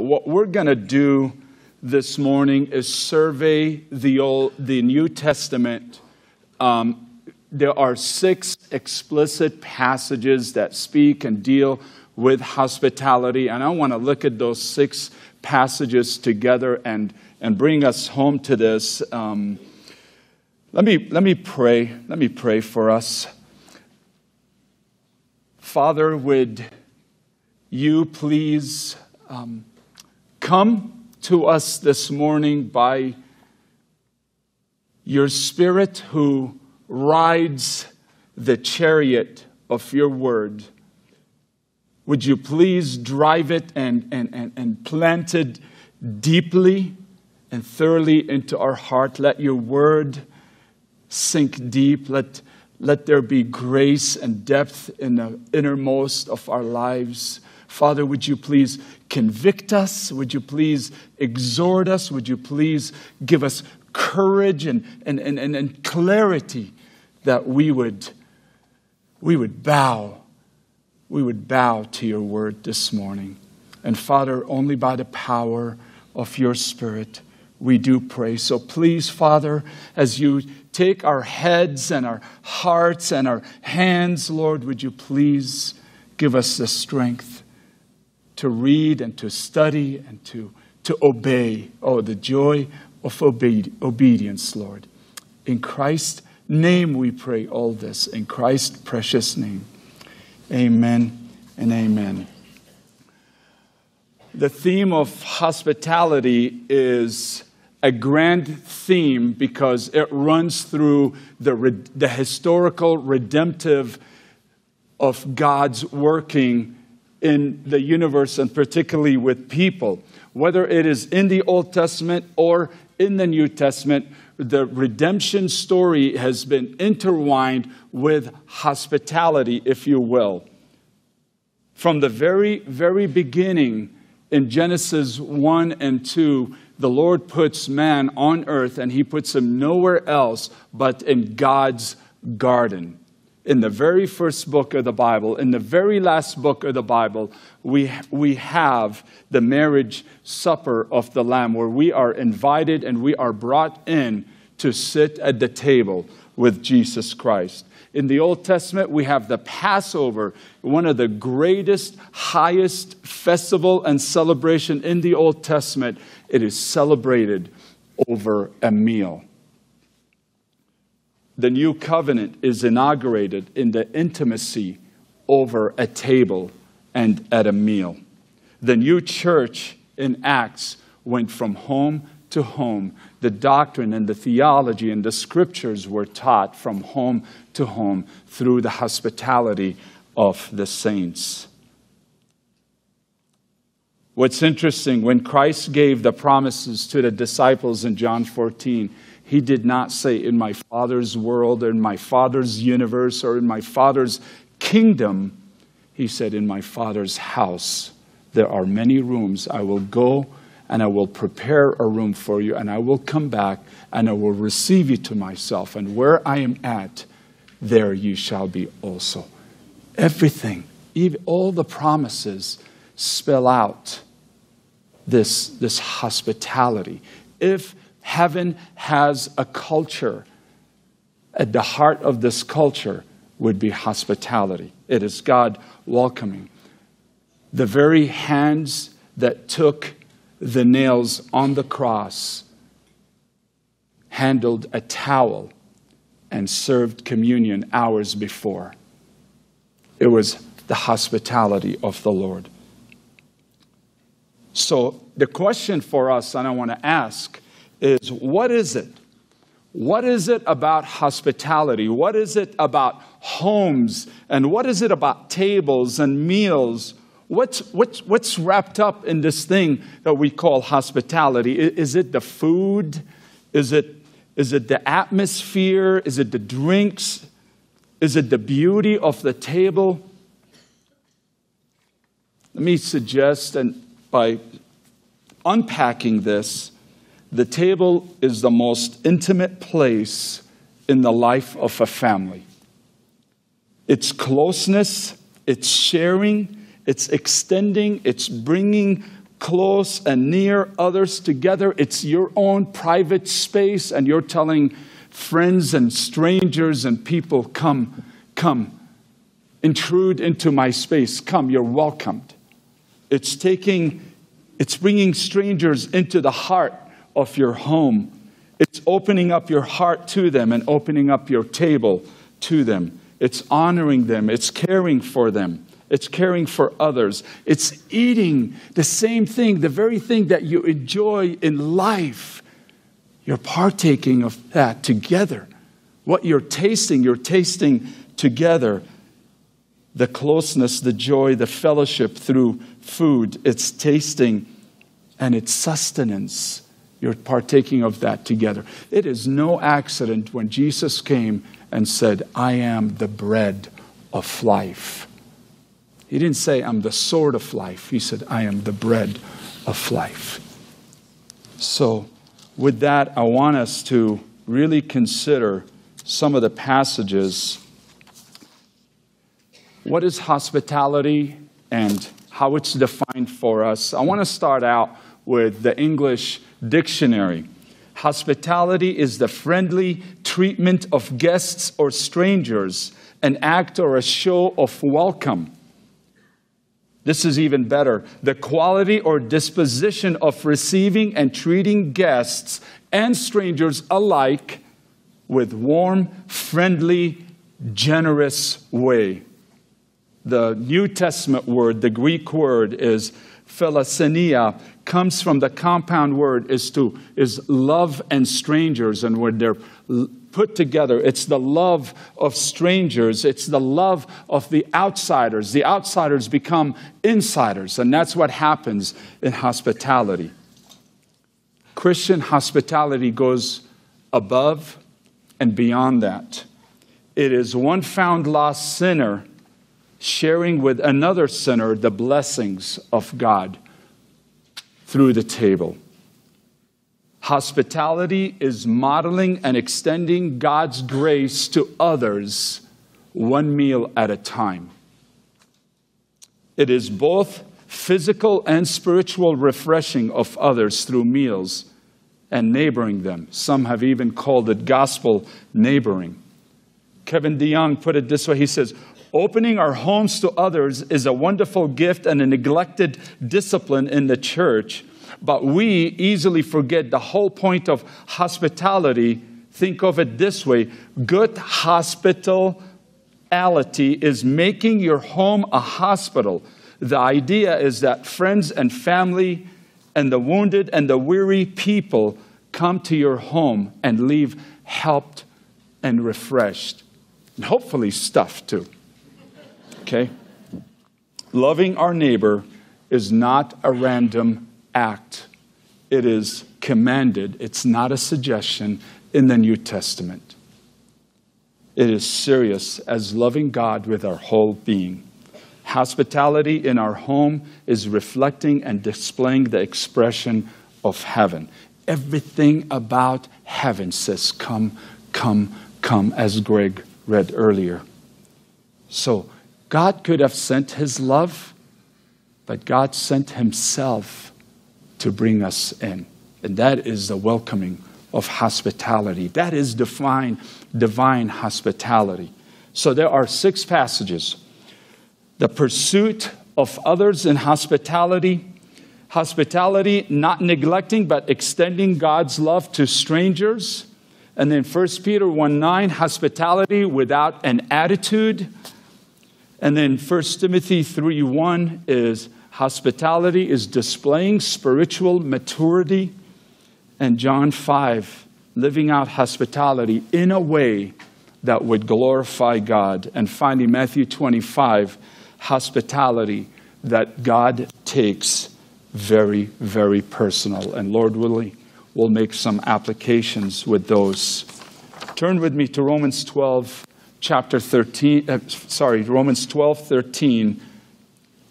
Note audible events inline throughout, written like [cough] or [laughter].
What we're going to do this morning is survey the, Old, the New Testament. Um, there are six explicit passages that speak and deal with hospitality, and I want to look at those six passages together and, and bring us home to this. Um, let, me, let me pray. Let me pray for us. Father, would you please um, come to us this morning by your Spirit who rides the chariot of your word? Would you please drive it and, and, and, and plant it deeply and thoroughly into our heart? Let your word sink deep. Let, let there be grace and depth in the innermost of our lives. Father, would you please convict us? Would you please exhort us? Would you please give us courage and, and, and, and, and clarity that we would, we would bow we would bow to your word this morning. And Father, only by the power of your Spirit we do pray. So please, Father, as you take our heads and our hearts and our hands, Lord, would you please give us the strength to read and to study and to, to obey. Oh, the joy of obe- obedience, Lord. In Christ's name we pray all this. In Christ's precious name. Amen and amen. The theme of hospitality is a grand theme because it runs through the, the historical redemptive of God's working in the universe and particularly with people. Whether it is in the Old Testament or in the New Testament, the redemption story has been intertwined with hospitality, if you will. From the very, very beginning in Genesis 1 and 2, the Lord puts man on earth and he puts him nowhere else but in God's garden. In the very first book of the Bible, in the very last book of the Bible, we, we have the marriage supper of the Lamb where we are invited and we are brought in to sit at the table with Jesus Christ. In the Old Testament, we have the Passover, one of the greatest, highest festival and celebration in the Old Testament. It is celebrated over a meal. The new covenant is inaugurated in the intimacy over a table and at a meal. The new church in Acts went from home to home. The doctrine and the theology and the scriptures were taught from home to home through the hospitality of the saints. What's interesting, when Christ gave the promises to the disciples in John 14, he did not say, In my Father's world, or in my Father's universe, or in my Father's kingdom. He said, In my Father's house, there are many rooms. I will go and I will prepare a room for you, and I will come back, and I will receive you to myself. And where I am at, there you shall be also. Everything, even all the promises spell out this, this hospitality. If heaven has a culture, at the heart of this culture would be hospitality. It is God welcoming. The very hands that took the nails on the cross, handled a towel, and served communion hours before. It was the hospitality of the Lord. So, the question for us, and I want to ask, is what is it? What is it about hospitality? What is it about homes? And what is it about tables and meals What's, what's, what's wrapped up in this thing that we call hospitality? Is it the food? Is it, is it the atmosphere? Is it the drinks? Is it the beauty of the table? Let me suggest, and by unpacking this, the table is the most intimate place in the life of a family. It's closeness, it's sharing, it's extending, it's bringing close and near, others together. It's your own private space, and you're telling friends and strangers and people, Come, come, intrude into my space. Come, you're welcomed. It's taking, it's bringing strangers into the heart of your home. It's opening up your heart to them and opening up your table to them. It's honoring them. It's caring for them. It's caring for others. It's eating the same thing, the very thing that you enjoy in life. You're partaking of that together. What you're tasting, you're tasting together. The closeness, the joy, the fellowship through food, it's tasting and it's sustenance. You're partaking of that together. It is no accident when Jesus came and said, I am the bread of life. He didn't say, I'm the sword of life. He said, I am the bread of life. So, with that, I want us to really consider some of the passages. What is hospitality and how it's defined for us? I want to start out with the English dictionary. Hospitality is the friendly treatment of guests or strangers, an act or a show of welcome. This is even better. The quality or disposition of receiving and treating guests and strangers alike with warm, friendly, generous way. The New Testament word, the Greek word is philoxenia, comes from the compound word is to is love and strangers and when they're put together it's the love of strangers it's the love of the outsiders. The outsiders become insiders and that's what happens in hospitality. Christian hospitality goes above and beyond that. It is one found lost sinner sharing with another sinner the blessings of god through the table. Hospitality is modeling and extending God's grace to others one meal at a time. It is both physical and spiritual refreshing of others through meals and neighboring them. Some have even called it gospel neighboring. Kevin DeYoung put it this way he says, Opening our homes to others is a wonderful gift and a neglected discipline in the church, but we easily forget the whole point of hospitality. Think of it this way good hospitality is making your home a hospital. The idea is that friends and family and the wounded and the weary people come to your home and leave helped and refreshed, and hopefully stuffed too. Okay? Loving our neighbor is not a random act, it is commanded. It's not a suggestion in the New Testament. It is serious as loving God with our whole being. Hospitality in our home is reflecting and displaying the expression of heaven. Everything about heaven says, Come, come, come, as Greg read earlier. So, God could have sent his love, but God sent himself to bring us in. And that is the welcoming of hospitality. That is divine, divine hospitality. So there are six passages. The pursuit of others in hospitality, hospitality, not neglecting but extending God's love to strangers. And then 1 Peter 1 9, hospitality without an attitude. And then 1 Timothy 3 1 is hospitality is displaying spiritual maturity. And John 5, living out hospitality in a way that would glorify God. And finally, Matthew 25, hospitality that God takes very, very personal. And Lord willing, we'll make some applications with those. Turn with me to Romans 12, chapter 13, uh, sorry, Romans 12, 13,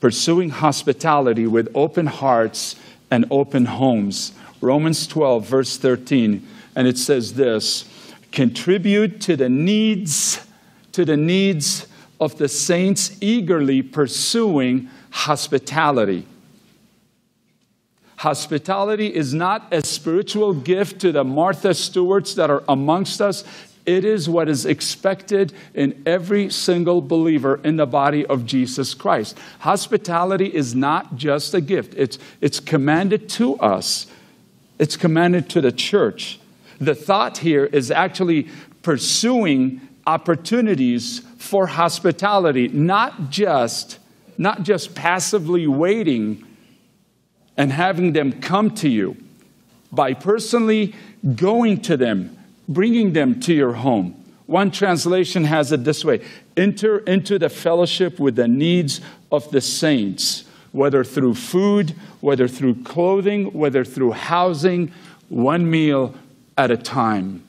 pursuing hospitality with open hearts and open homes. Romans 12, verse 13, and it says this contribute to the needs, to the needs of the saints eagerly pursuing hospitality. Hospitality is not a spiritual gift to the Martha Stewarts that are amongst us. It is what is expected in every single believer in the body of Jesus Christ. Hospitality is not just a gift, it's, it's commanded to us, it's commanded to the church. The thought here is actually pursuing opportunities for hospitality, not just, not just passively waiting and having them come to you by personally going to them, bringing them to your home. One translation has it this way enter into the fellowship with the needs of the saints, whether through food, whether through clothing, whether through housing, one meal at a time.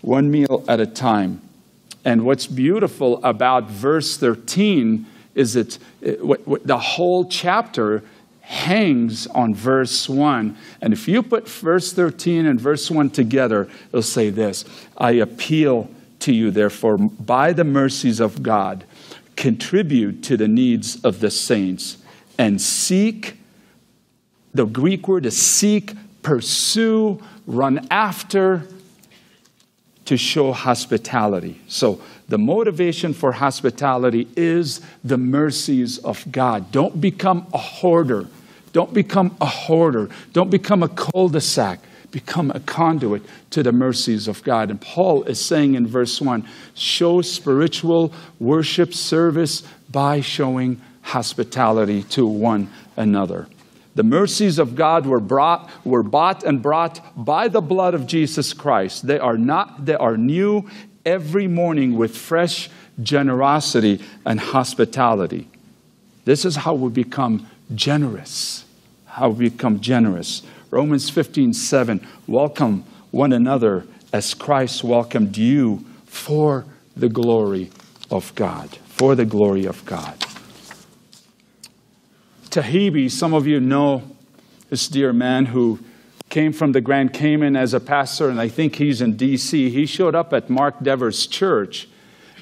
One meal at a time. And what's beautiful about verse 13 is that the whole chapter hangs on verse 1. And if you put verse 13 and verse 1 together, it'll say this I appeal to you, therefore, by the mercies of God, contribute to the needs of the saints and seek. The Greek word is seek, pursue, run after, to show hospitality. So, the motivation for hospitality is the mercies of God. Don't become a hoarder. Don't become a hoarder. Don't become a cul de sac. Become a conduit to the mercies of God. And Paul is saying in verse 1 show spiritual worship service by showing hospitality to one another. The mercies of God were brought, were bought and brought by the blood of Jesus Christ. They are not, they are new every morning with fresh generosity and hospitality. This is how we become generous. How we become generous. Romans 15, 7. Welcome one another as Christ welcomed you for the glory of God. For the glory of God. Tahibi, some of you know this dear man who came from the Grand Cayman as a pastor, and I think he's in D.C. He showed up at Mark Dever's church,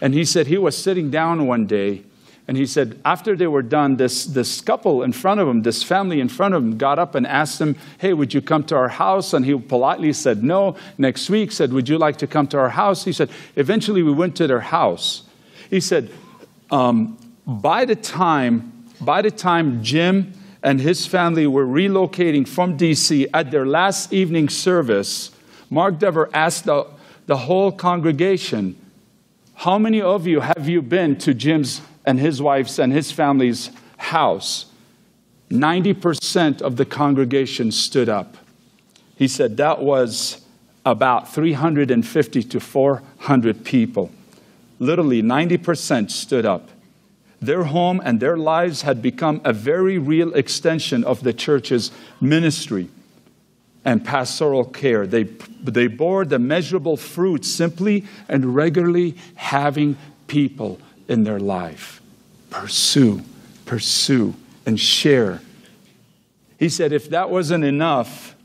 and he said he was sitting down one day, and he said after they were done, this, this couple in front of him, this family in front of him, got up and asked him, Hey, would you come to our house? And he politely said no. Next week said, Would you like to come to our house? He said, Eventually we went to their house. He said, um, By the time by the time Jim and his family were relocating from DC at their last evening service, Mark Dever asked the, the whole congregation, How many of you have you been to Jim's and his wife's and his family's house? 90% of the congregation stood up. He said that was about 350 to 400 people. Literally, 90% stood up their home and their lives had become a very real extension of the church's ministry and pastoral care. They, they bore the measurable fruit simply and regularly having people in their life. Pursue, pursue, and share. He said, if that wasn't enough,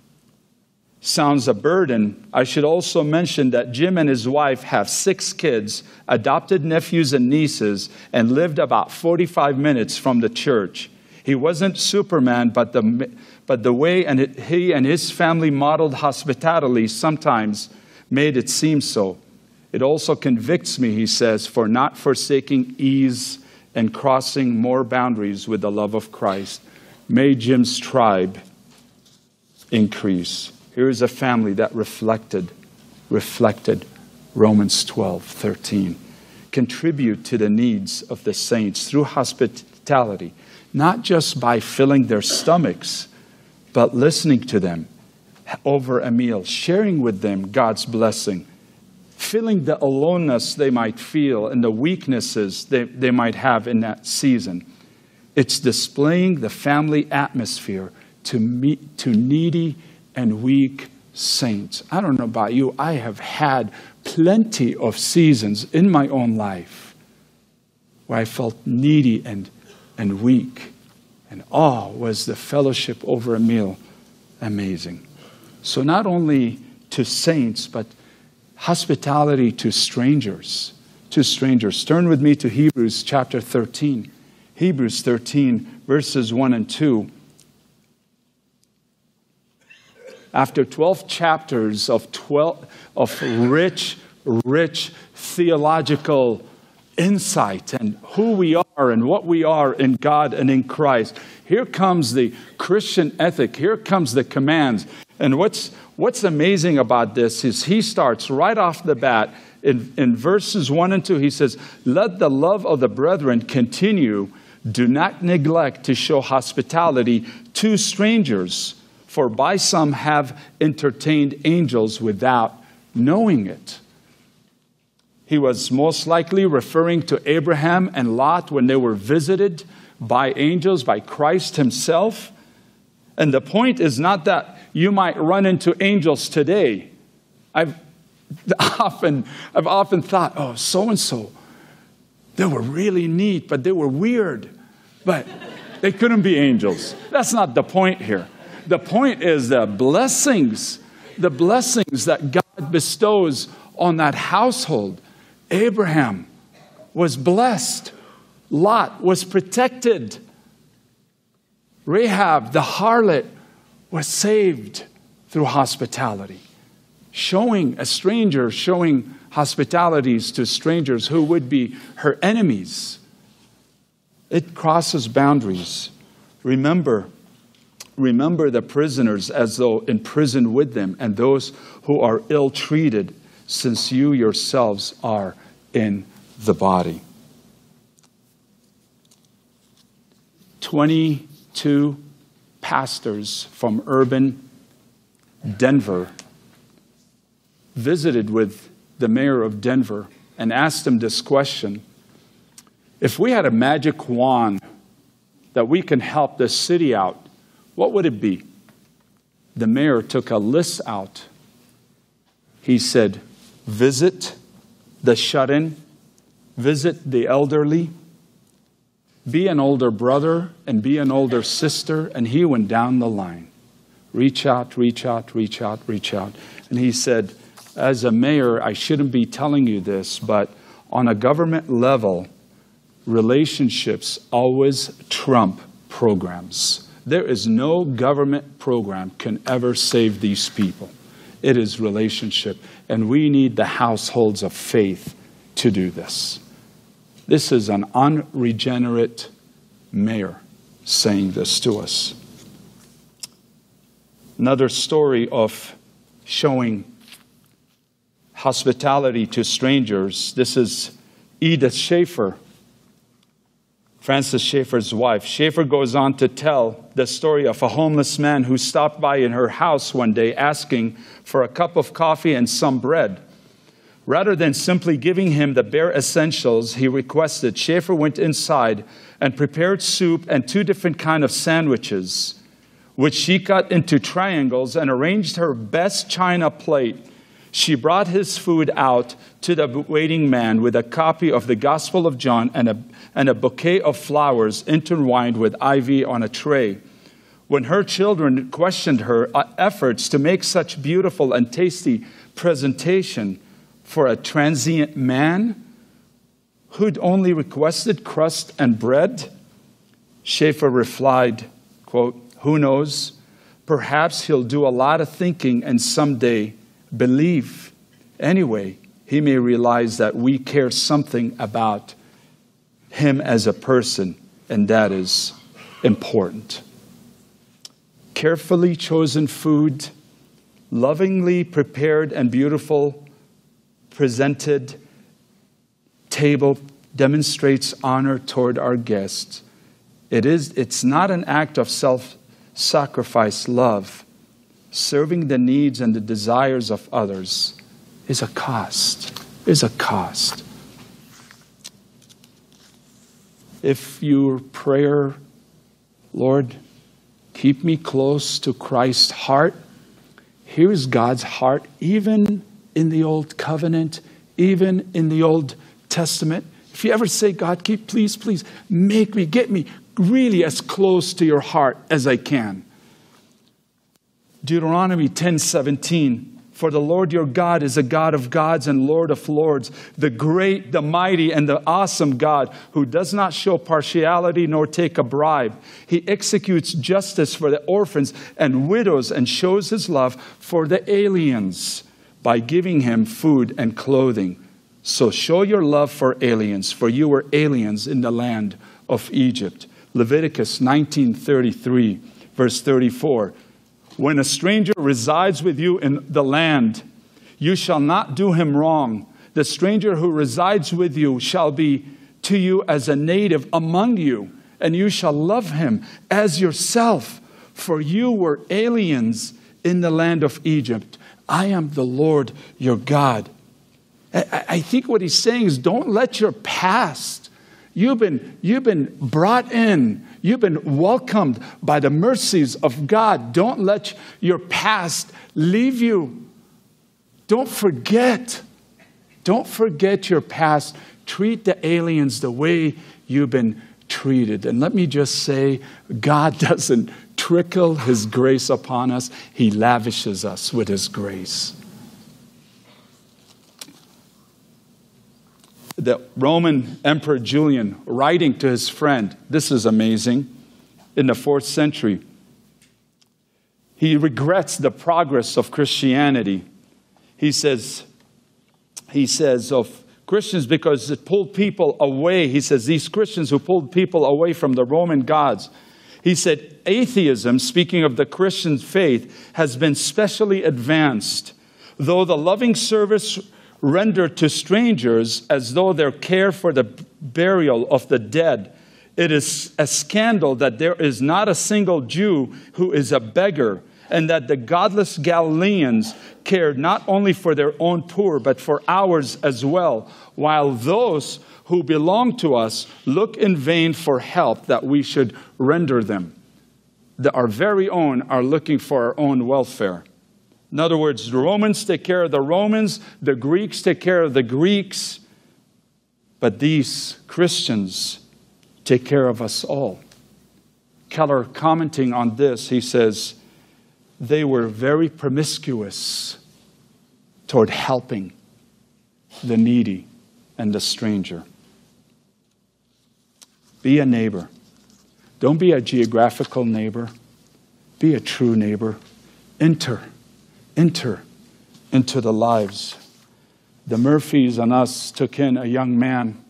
sounds a burden, I should also mention that Jim and his wife have six kids, adopted nephews and nieces, and lived about 45 minutes from the church. He wasn't Superman, but the, but the way and it, he and his family modeled hospitality sometimes made it seem so. It also convicts me, he says, for not forsaking ease and crossing more boundaries with the love of Christ. May Jim's tribe increase. Here is a family that reflected, reflected Romans 12, 13. Contribute to the needs of the saints through hospitality, not just by filling their stomachs, but listening to them over a meal, sharing with them God's blessing, filling the aloneness they might feel and the weaknesses they, they might have in that season. It's displaying the family atmosphere to, meet, to needy and weak saints. I don't know about you, I have had plenty of seasons in my own life where I felt needy and, and weak. And oh, was the fellowship over a meal amazing. So, not only to saints, but hospitality to strangers. To strangers. Turn with me to Hebrews chapter 13. Hebrews 13, verses 1 and 2. After 12 chapters of, 12, of rich, rich theological insight and who we are and what we are in God and in Christ. Here comes the Christian ethic. Here comes the commands. And what's, what's amazing about this is he starts right off the bat in, in verses 1 and 2. He says, Let the love of the brethren continue. Do not neglect to show hospitality to strangers, for by some have entertained angels without knowing it. He was most likely referring to Abraham and Lot when they were visited by angels, by Christ Himself. And the point is not that you might run into angels today. I've [laughs] often, I've often thought, oh, so and so, they were really neat, but they were weird. But they couldn't be angels. That's not the point here. The point is the blessings, the blessings that God bestows on that household Abraham was blessed, Lot was protected, Rahab, the harlot, was saved through hospitality. Showing a stranger, showing hospitalities to strangers who would be her enemies. It crosses boundaries. Remember, remember the prisoners as though in prison with them, and those who are ill treated since you yourselves are in the body. 22 pastors from urban Denver visited with the mayor of Denver and asked him this question If we had a magic wand that we can help the city out, what would it be? The mayor took a list out. He said, visit the shut in, visit the elderly, be an older brother and be an older sister. And he went down the line. Reach out, reach out, reach out, reach out. And he said, As a mayor, I shouldn't be telling you this, but on a government level, relationships always trump programs. There is no government program can ever save these people it is relationship. And we need the households of faith to do this. This is an unregenerate mayor saying this to us. Another story of showing hospitality to strangers. This is Edith Schaeffer Francis Schaeffer's wife. Schaeffer goes on to tell the story of a homeless man who stopped by in her house one day asking for a cup of coffee and some bread. Rather than simply giving him the bare essentials he requested, Schaeffer went inside and prepared soup and two different kind of sandwiches, which she cut into triangles and arranged her best china plate. She brought his food out to the waiting man with a copy of the Gospel of John and a and a bouquet of flowers intertwined with ivy on a tray. When her children questioned her uh, efforts to make such beautiful and tasty presentation for a transient man who'd only requested crust and bread, Schaeffer replied, quote, Who knows? Perhaps he'll do a lot of thinking and someday believe. Anyway, he may realize that we care something about him as a person, and that is important. Carefully chosen food, lovingly prepared and beautiful, presented table demonstrates honor toward our guests. It is, it's not an act of self sacrifice love. Serving the needs and the desires of others is a cost, is a cost if your prayer, Lord, keep me close to Christ's heart, here's God's heart, even in the Old Covenant, even in the Old Testament. If you ever say, God, keep, please, please make me, get me really as close to your heart as I can. Deuteronomy 10 17 For the Lord your God is a God of gods and Lord of lords, the great, the mighty, and the awesome God who does not show partiality nor take a bribe. He executes justice for the orphans and widows and shows his love for the aliens by giving him food and clothing. So show your love for aliens, for you were aliens in the land of Egypt. Leviticus 19:33, verse 34. When a stranger resides with you in the land, you shall not do him wrong. The stranger who resides with you shall be to you as a native among you, and you shall love him as yourself, for you were aliens in the land of Egypt. I am the Lord your God. I think what he's saying is don't let your past, you've been, you've been brought in You've been welcomed by the mercies of God. Don't let your past leave you. Don't forget. Don't forget your past. Treat the aliens the way you've been treated. And let me just say, God [laughs] doesn't trickle His grace upon us, He lavishes us with His grace. The Roman Emperor Julian writing to his friend, this is amazing, in the fourth century. He regrets the progress of Christianity. He says, he says of Christians because it pulled people away. He says, these Christians who pulled people away from the Roman gods. He said, atheism, speaking of the Christian faith, has been specially advanced. Though the loving service rendered to strangers as though their care for the burial of the dead. It is a scandal that there is not a single Jew who is a beggar, and that the godless Galileans cared not only for their own poor, but for ours as well, while those who belong to us look in vain for help that we should render them. The, our very own are looking for our own welfare. In other words, the Romans take care of the Romans, the Greeks take care of the Greeks, but these Christians take care of us all. Keller, commenting on this, he says, they were very promiscuous toward helping the needy and the stranger. Be a neighbor. Don't be a geographical neighbor, be a true neighbor. Enter enter into the lives. The Murphys and us took in a young man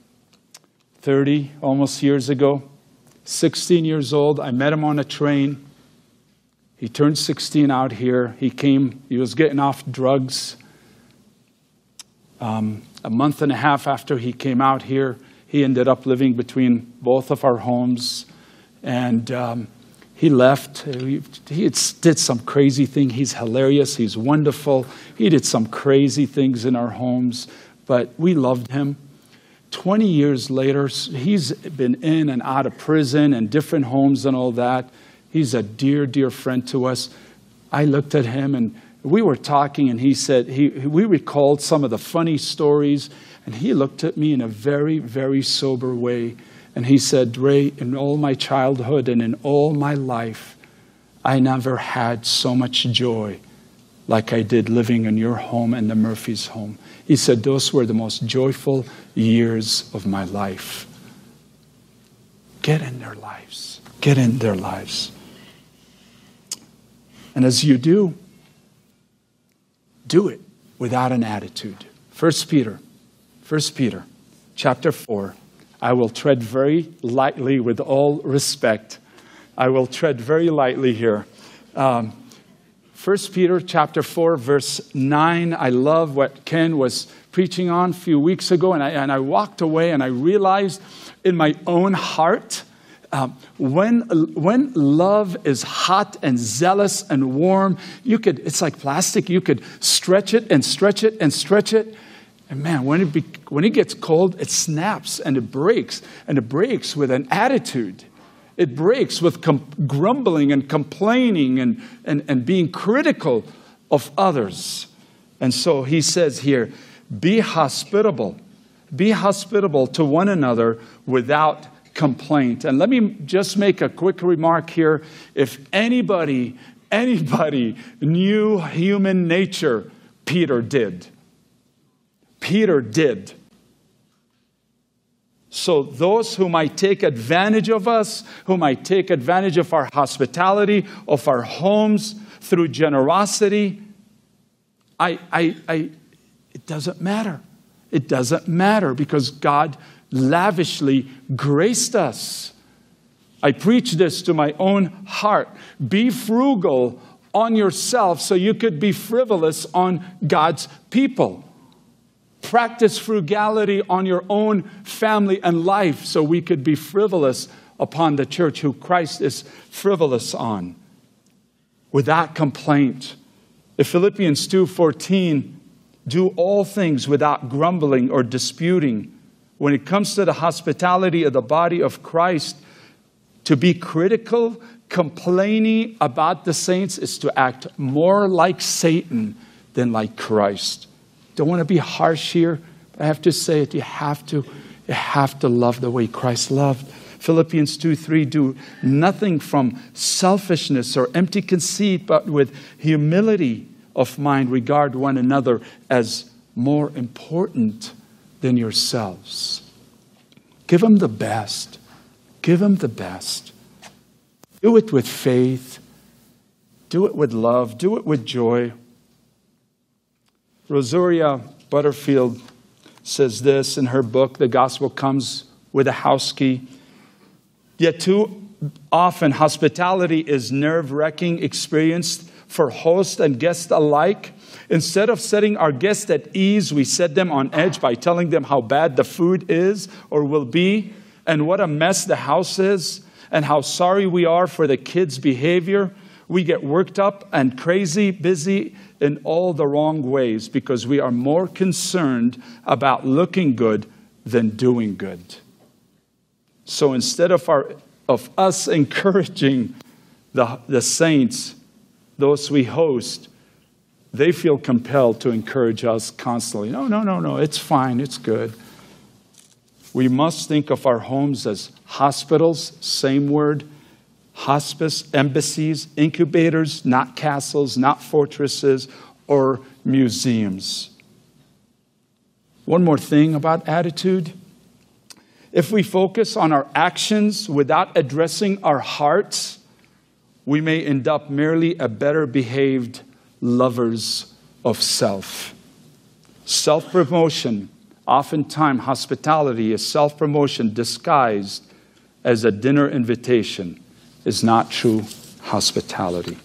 30 almost years ago, 16 years old. I met him on a train. He turned 16 out here. He came, he was getting off drugs. Um, a month and a half after he came out here, he ended up living between both of our homes. And um, he left. He, did some crazy thing. He's hilarious. He's wonderful. He did some crazy things in our homes, but we loved him. 20 years later, he's been in and out of prison and different homes and all that. He's a dear, dear friend to us. I looked at him and we were talking, and he said, he, we recalled some of the funny stories, and he looked at me in a very, very sober way. And he said, Ray, in all my childhood and in all my life, I never had so much joy like I did living in your home and the Murphy's home. He said, Those were the most joyful years of my life. Get in their lives. Get in their lives. And as you do, do it without an attitude. 1 Peter, 1 Peter chapter 4 I will tread very lightly with all respect. I will tread very lightly here. Um, 1 Peter chapter 4, verse 9. I love what Ken was preaching on a few weeks ago, and I, and I walked away and I realized in my own heart um, when, when love is hot and zealous and warm, you could, it's like plastic, you could stretch it and stretch it and stretch it and man, when it, be, when it gets cold, it snaps and it breaks. And it breaks with an attitude. It breaks with com- grumbling and complaining and, and, and being critical of others. And so he says here be hospitable. Be hospitable to one another without complaint. And let me just make a quick remark here. If anybody, anybody knew human nature, Peter did. Peter did. So, those who might take advantage of us, who might take advantage of our hospitality, of our homes through generosity, I, I, I, it doesn't matter. It doesn't matter because God lavishly graced us. I preach this to my own heart. Be frugal on yourself so you could be frivolous on God's people. Practice frugality on your own family and life so we could be frivolous upon the church who Christ is frivolous on. Without complaint. If Philippians 2:14 do all things without grumbling or disputing. When it comes to the hospitality of the body of Christ, to be critical, complaining about the saints is to act more like Satan than like Christ. Don't want to be harsh here, but I have to say it. You have to, you have to love the way Christ loved. Philippians 2 3 do nothing from selfishness or empty conceit, but with humility of mind regard one another as more important than yourselves. Give them the best. Give them the best. Do it with faith. Do it with love. Do it with joy. Rosaria Butterfield says this in her book, The Gospel Comes with a House Key. Yet too often, hospitality is nerve wracking experience for host and guest alike. Instead of setting our guests at ease, we set them on edge by telling them how bad the food is or will be, and what a mess the house is, and how sorry we are for the kids' behavior. We get worked up and crazy, busy, in all the wrong ways because we are more concerned about looking good than doing good. So instead of, our, of us [laughs] encouraging the, the saints, those we host, they feel compelled to encourage us constantly. No, no, no, no, it's fine, it's good. We must think of our homes as hospitals, same word hospice, embassies, incubators, not castles, not fortresses, or museums. One more thing about attitude. If we focus on our actions without addressing our hearts, we may end up merely a better behaved lovers of self. Self promotion, oftentimes hospitality, is self promotion disguised as a dinner invitation is not true hospitality.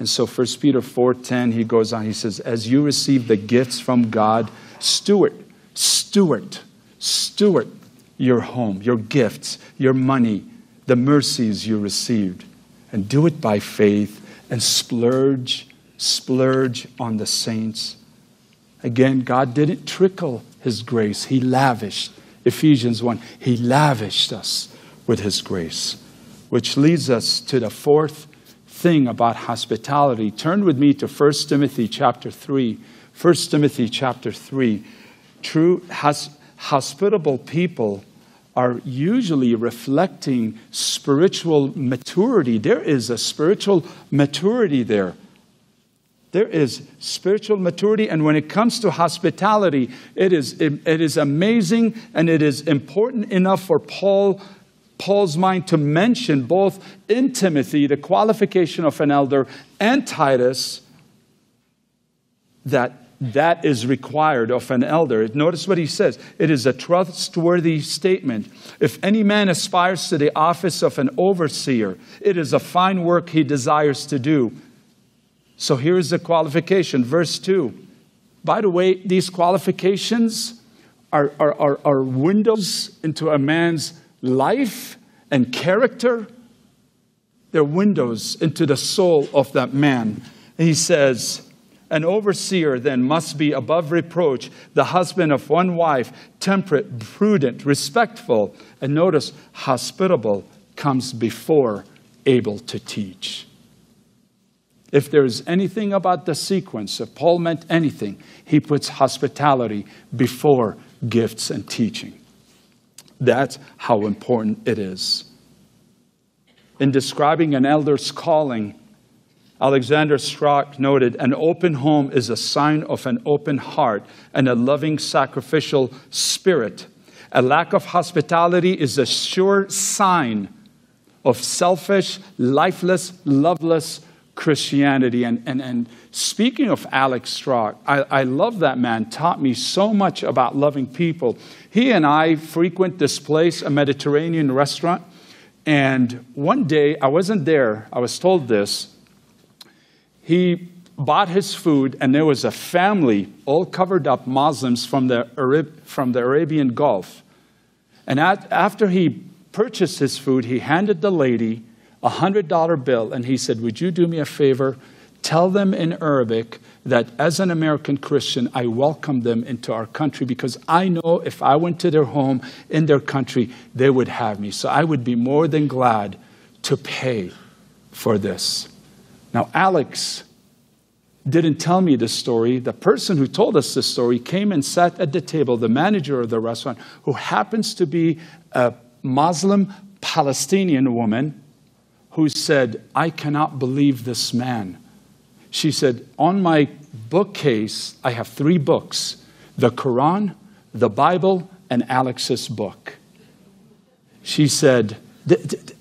And so 1 Peter 4:10 he goes on he says as you receive the gifts from God steward steward steward your home your gifts your money the mercies you received and do it by faith and splurge splurge on the saints. Again God didn't trickle his grace. He lavished Ephesians 1 he lavished us with his grace which leads us to the fourth thing about hospitality. Turn with me to 1 Timothy chapter 3. 1 Timothy chapter 3. True hos- hospitable people are usually reflecting spiritual maturity. There is a spiritual maturity there. There is spiritual maturity, and when it comes to hospitality, it is, it, it is amazing and it is important enough for Paul Paul's mind to mention both in Timothy the qualification of an elder and Titus that that is required of an elder. Notice what he says. It is a trustworthy statement. If any man aspires to the office of an overseer, it is a fine work he desires to do. So here is the qualification, verse 2. By the way, these qualifications are, are, are, are windows into a man's life and character, they're windows into the soul of that man. And he says, An overseer then must be above reproach, the husband of one wife, temperate, prudent, respectful, and notice, hospitable comes before able to teach. If there's anything about the sequence, if Paul meant anything, he puts hospitality before gifts and teaching. That's how important it is. In describing an elder's calling, Alexander Strauch noted an open home is a sign of an open heart and a loving sacrificial spirit. A lack of hospitality is a sure sign of selfish, lifeless, loveless Christianity. And, and, and speaking of Alex Strauch, I, I love that man, taught me so much about loving people. He and I frequent this place, a Mediterranean restaurant. And one day, I wasn't there, I was told this, he bought his food, and there was a family, all covered up Muslims from the, Arab, from the Arabian Gulf. And at, after he purchased his food, he handed the lady a $100 bill and he said, Would you do me a favor? Tell them in Arabic that as an American Christian, I welcome them into our country because I know if I went to their home in their country, they would have me. So I would be more than glad to pay for this. Now, Alex didn't tell me this story. The person who told us this story came and sat at the table, the manager of the restaurant, who happens to be a Muslim Palestinian woman who said, I cannot believe this man. She said, On my bookcase, I have three books the Quran, the Bible, and Alex's book. She said,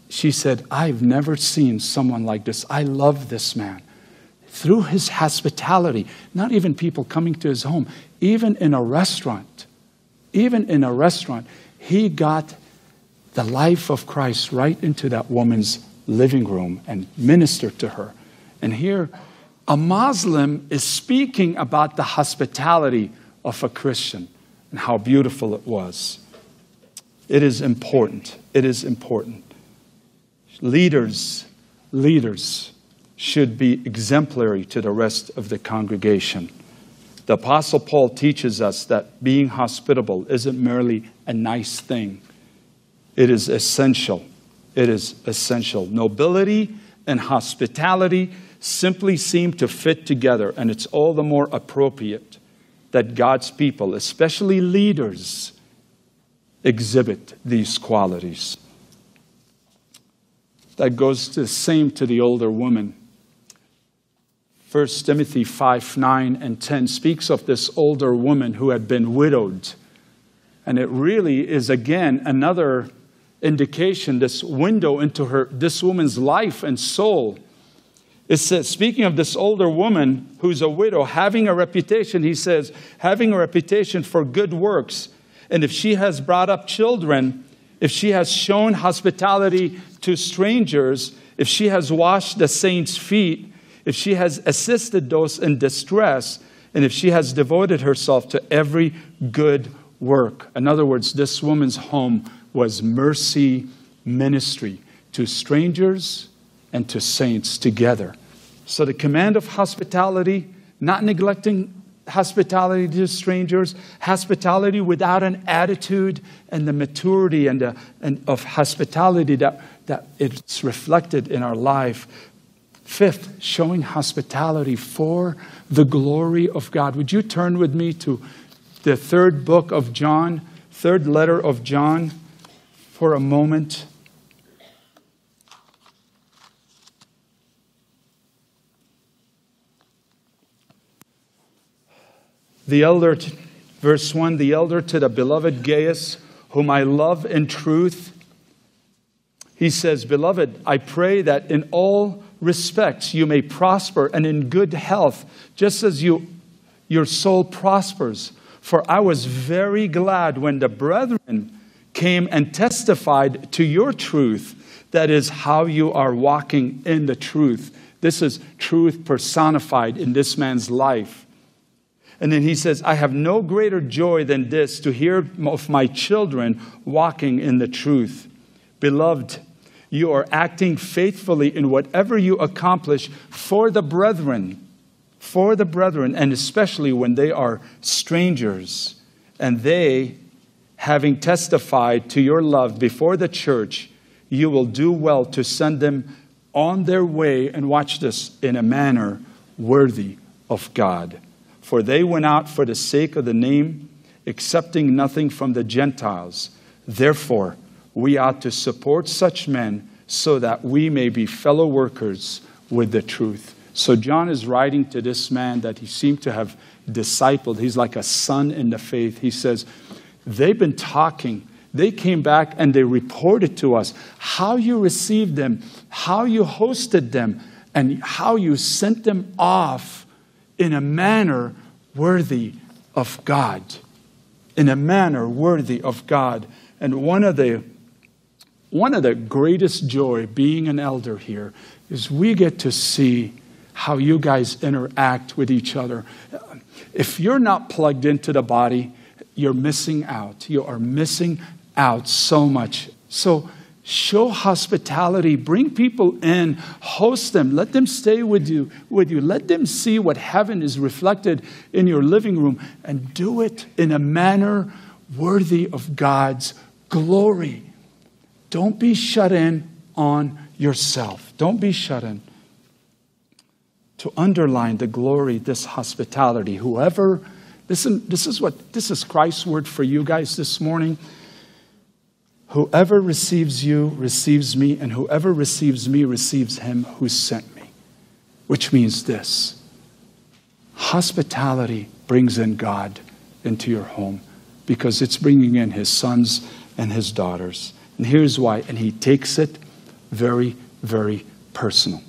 she said, I've never seen someone like this. I love this man. Through his hospitality, not even people coming to his home, even in a restaurant, even in a restaurant, he got the life of Christ right into that woman's living room and ministered to her. And here, a Muslim is speaking about the hospitality of a Christian and how beautiful it was. It is important. It is important leaders, leaders should be exemplary to the rest of the congregation. The Apostle Paul teaches us that being hospitable isn't merely a nice thing, it is essential. It is essential. Nobility and hospitality simply seem to fit together, and it's all the more appropriate that God's people, especially leaders, exhibit these qualities that goes the same to the older woman. 1 Timothy 5 9 and 10 speaks of this older woman who had been widowed. And it really is, again, another indication, this window into her, this woman's life and soul. It says, speaking of this older woman who's a widow, having a reputation, he says, having a reputation for good works. And if she has brought up children, if she has shown hospitality to strangers, if she has washed the saints' feet, if she has assisted those in distress, and if she has devoted herself to every good work. In other words, this woman's home was mercy ministry to strangers and to saints together. So the command of hospitality, not neglecting hospitality to strangers, hospitality without an attitude and the maturity and, the, and of hospitality that that it's reflected in our life. Fifth, showing hospitality for the glory of God. Would you turn with me to the third book of John, third letter of John, for a moment? The elder, verse 1 the elder to the beloved Gaius, whom I love in truth he says, Beloved, I pray that in all respects you may prosper and in good health, just as you, your soul prospers. For I was very glad when the brethren came and testified to your truth. That is how you are walking in the truth. This is truth personified in this man's life. And then he says, I have no greater joy than this to hear of my children walking in the truth. Beloved, you are acting faithfully in whatever you accomplish for the brethren, for the brethren, and especially when they are strangers, and they, having testified to your love before the church, you will do well to send them on their way, and watch this, in a manner worthy of God. For they went out for the sake of the name, accepting nothing from the Gentiles. Therefore, we ought to support such men so that we may be fellow workers with the truth. So John is writing to this man that he seemed to have discipled. He's like a son in the faith. He says, They've been talking. They came back and they reported to us how you received them, how you hosted them, and how you sent them off in a manner worthy of God. In a manner worthy of God. And one of the one of the greatest joy being an elder here is we get to see how you guys interact with each other. If you're not plugged into the body, you're missing out. You are missing out so much. So show hospitality, bring people in, host them, let them stay with you, with you. Let them see what heaven is reflected in your living room and do it in a manner worthy of God's glory. Don't be shut in on yourself. Don't be shut in. To underline the glory, this hospitality, whoever, listen, this is what, this is Christ's word for you guys this morning. Whoever receives you receives me, and whoever receives me receives him who sent me. Which means this hospitality brings in God into your home because it's bringing in his sons and his daughters. And here's why. And he takes it very, very personal.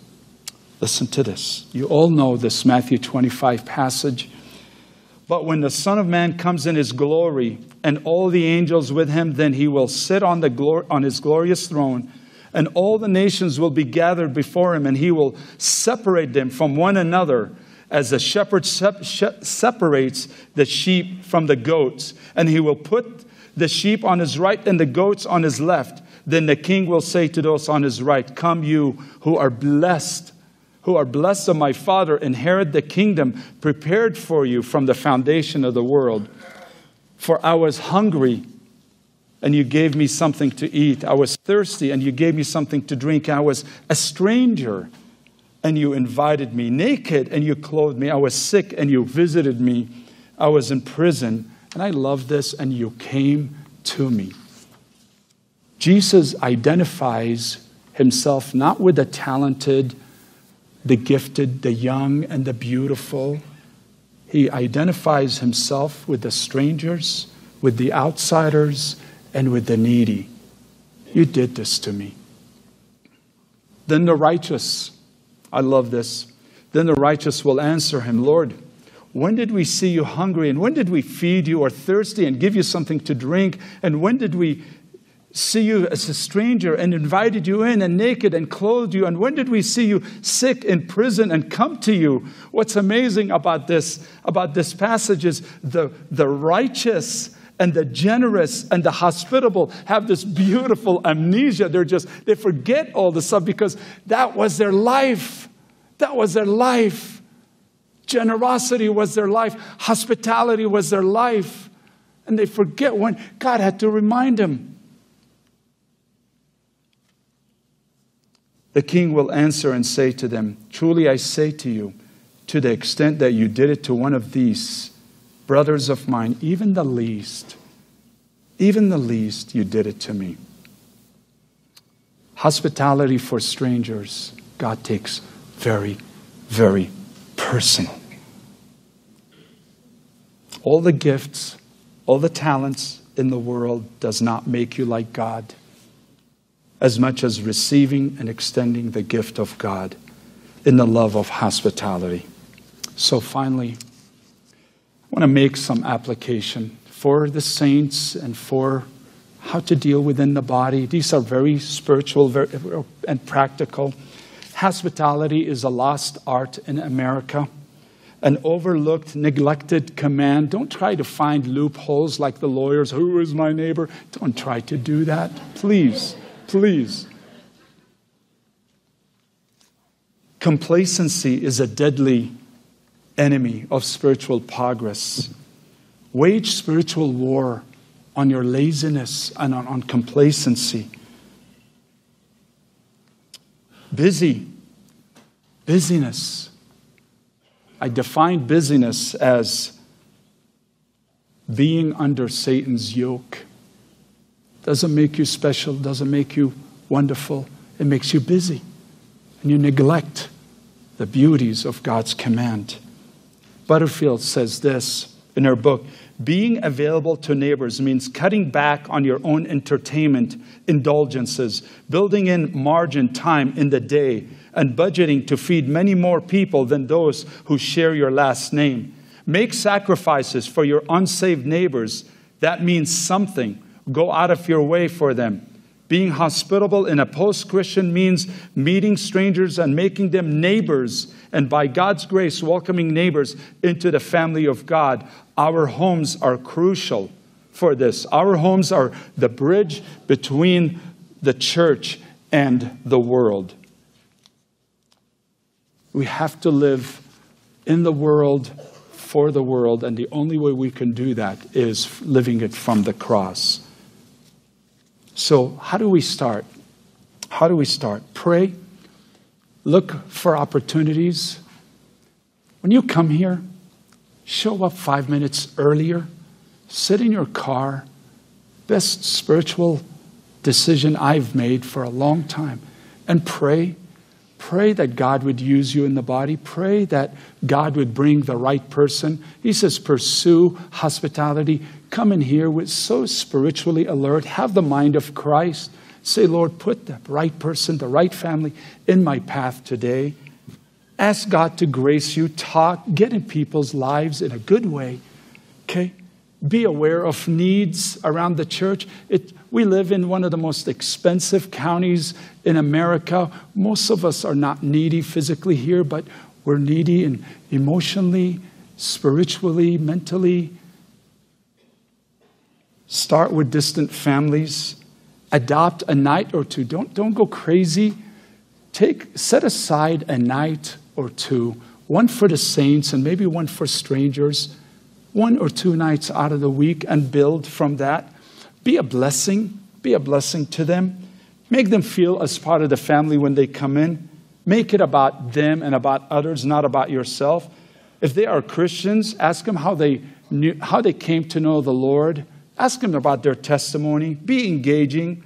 Listen to this. You all know this Matthew 25 passage. But when the Son of Man comes in his glory and all the angels with him, then he will sit on, the glor- on his glorious throne, and all the nations will be gathered before him, and he will separate them from one another as the shepherd sep- separates the sheep from the goats. And he will put the sheep on his right and the goats on his left. Then the king will say to those on his right, Come, you who are blessed, who are blessed of my Father, inherit the kingdom prepared for you from the foundation of the world. For I was hungry, and you gave me something to eat. I was thirsty, and you gave me something to drink. I was a stranger, and you invited me. Naked, and you clothed me. I was sick, and you visited me. I was in prison and I love this, and you came to me. Jesus identifies himself not with the talented, the gifted, the young, and the beautiful. He identifies himself with the strangers, with the outsiders, and with the needy. You did this to me. Then the righteous, I love this, then the righteous will answer him, Lord, when did we see you hungry? And when did we feed you or thirsty and give you something to drink? And when did we see you as a stranger and invited you in and naked and clothed you? And when did we see you sick in prison and come to you? What's amazing about this, about this passage is the, the righteous and the generous and the hospitable have this beautiful amnesia. They're just, they forget all the stuff because that was their life. That was their life. Generosity was their life, hospitality was their life. And they forget when God had to remind them. The king will answer and say to them, Truly I say to you, to the extent that you did it to one of these brothers of mine, even the least, even the least, you did it to me. Hospitality for strangers, God takes very, very personal. All the gifts, all the talents in the world does not make you like God as much as receiving and extending the gift of God in the love of hospitality. So finally, I want to make some application for the saints and for how to deal within the body. These are very spiritual and practical. Hospitality is a lost art in America an overlooked, neglected command. Don't try to find loopholes like the lawyers. Who is my neighbor? Don't try to do that. Please, please. Complacency is a deadly enemy of spiritual progress. Wage spiritual war on your laziness and on, on complacency. Busy, busyness I define busyness as being under Satan's yoke. Doesn't make you special, doesn't make you wonderful. It makes you busy. And you neglect the beauties of God's command. Butterfield says this in her book Being available to neighbors means cutting back on your own entertainment indulgences, building in margin time in the day, and budgeting to feed many more people than those who share your last name. Make sacrifices for your unsaved neighbors. That means something. Go out of your way for them. Being hospitable in a post Christian means meeting strangers and making them neighbors, and by God's grace, welcoming neighbors into the family of God. Our homes are crucial for this. Our homes are the bridge between the church and the world. We have to live in the world for the world, and the only way we can do that is living it from the cross. So, how do we start? How do we start? Pray, look for opportunities. When you come here, show up five minutes earlier, sit in your car. Best spiritual decision I've made for a long time. And pray. Pray that God would use you in the body. Pray that God would bring the right person. He says, pursue hospitality. Come in here with so spiritually alert. Have the mind of Christ. Say, Lord, put the right person, the right family in my path today. Ask God to grace you. Talk, get in people's lives in a good way. Okay? Be aware of needs around the church. It, we live in one of the most expensive counties in America. Most of us are not needy physically here, but we're needy and emotionally, spiritually, mentally. Start with distant families. Adopt a night or two. Don't, don't go crazy. Take, set aside a night or two, one for the saints and maybe one for strangers, one or two nights out of the week, and build from that. Be a blessing. Be a blessing to them. Make them feel as part of the family when they come in. Make it about them and about others, not about yourself. If they are Christians, ask them how they, knew, how they came to know the Lord. Ask them about their testimony. Be engaging.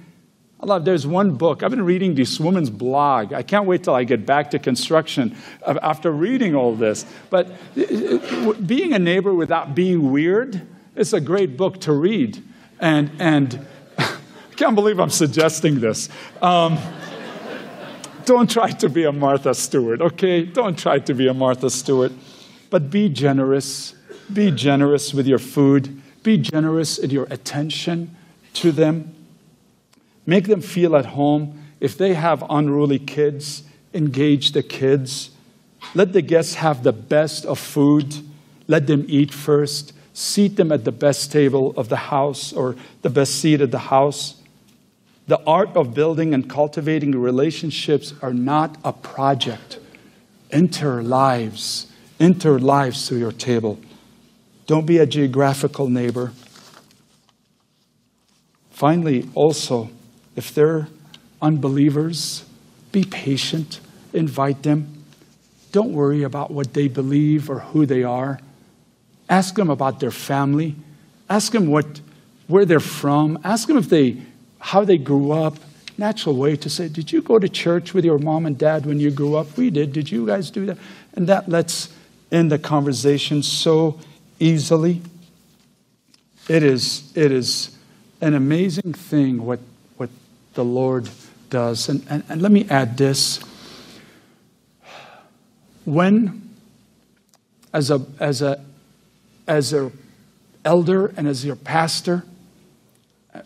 I love, there's one book. I've been reading this woman's blog. I can't wait till I get back to construction after reading all this. But being a neighbor without being weird, it's a great book to read. And, and [laughs] I can't believe I'm suggesting this. Um, don't try to be a Martha Stewart, okay? Don't try to be a Martha Stewart. But be generous. Be generous with your food. Be generous in your attention to them. Make them feel at home. If they have unruly kids, engage the kids. Let the guests have the best of food. Let them eat first. Seat them at the best table of the house or the best seat at the house. The art of building and cultivating relationships are not a project. Enter lives, enter lives to your table. Don't be a geographical neighbor. Finally, also, if they're unbelievers, be patient, invite them. Don't worry about what they believe or who they are. Ask them about their family. Ask them what, where they're from. Ask them if they, how they grew up. Natural way to say, Did you go to church with your mom and dad when you grew up? We did. Did you guys do that? And that lets end the conversation so easily. It is, it is an amazing thing what, what the Lord does. And, and, and let me add this. When, as a, as a, as a elder and as your pastor,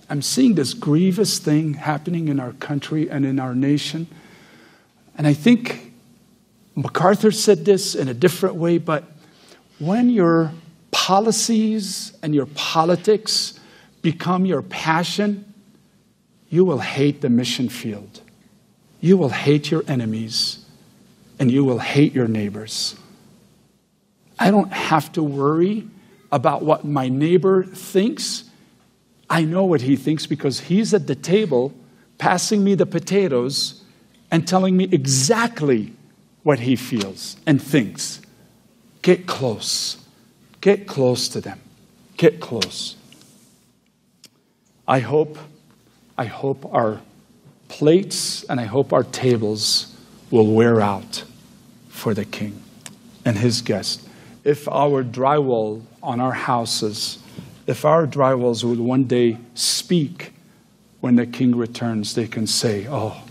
I'm seeing this grievous thing happening in our country and in our nation. And I think MacArthur said this in a different way, but when your policies and your politics become your passion, you will hate the mission field. You will hate your enemies and you will hate your neighbors. I don't have to worry about what my neighbor thinks. I know what he thinks because he's at the table passing me the potatoes and telling me exactly what he feels and thinks. Get close. Get close to them. Get close. I hope, I hope our plates and I hope our tables will wear out for the king and his guest. If our drywall on our houses, if our drywalls would one day speak when the king returns, they can say, Oh,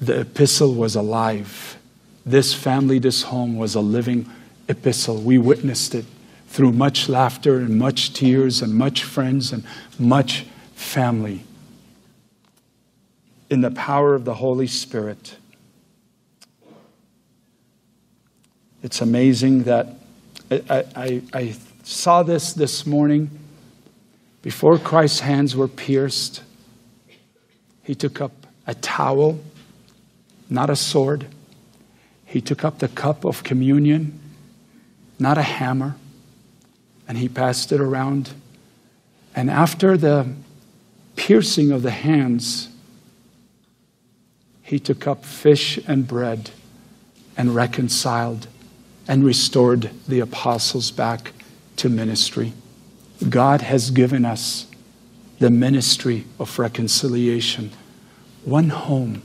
the epistle was alive. This family, this home was a living epistle. We witnessed it through much laughter and much tears and much friends and much family. In the power of the Holy Spirit. It's amazing that I, I, I saw this this morning. Before Christ's hands were pierced, he took up a towel, not a sword. He took up the cup of communion, not a hammer, and he passed it around. And after the piercing of the hands, he took up fish and bread and reconciled and restored the apostles back to ministry. God has given us the ministry of reconciliation, one home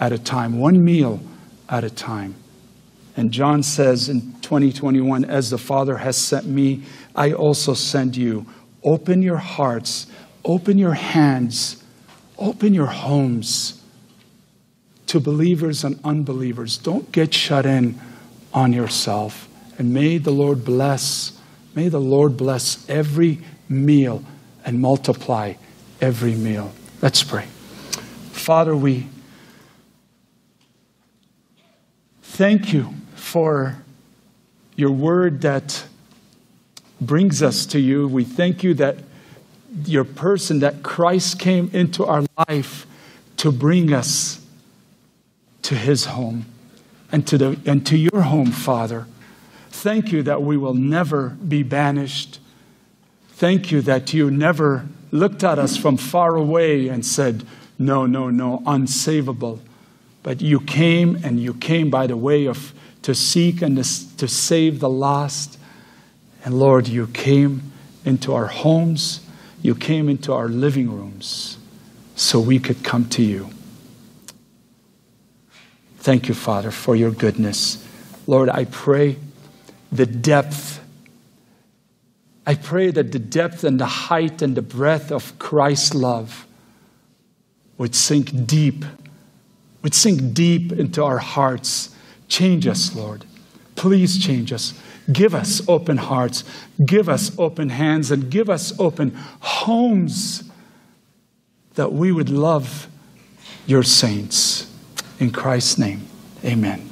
at a time, one meal at a time. And John says in 2021, as the Father has sent me, I also send you. Open your hearts, open your hands, open your homes to believers and unbelievers. Don't get shut in on yourself. And may the Lord bless, may the Lord bless every meal and multiply every meal. Let's pray. Father, we thank you for your word that brings us to you. We thank you that your person, that Christ came into our life to bring us to his home and to, the, and to your home, Father. Thank you that we will never be banished. Thank you that you never looked at us from far away and said, No, no, no, unsavable. But you came and you came by the way of to seek and to, to save the lost. And Lord, you came into our homes, you came into our living rooms so we could come to you. Thank you, Father, for your goodness. Lord, I pray the depth. I pray that the depth and the height and the breadth of Christ's love would sink deep, would sink deep into our hearts. Change us, Lord. Please change us. Give us open hearts, give us open hands, and give us open homes that we would love your saints. In Christ's name, amen.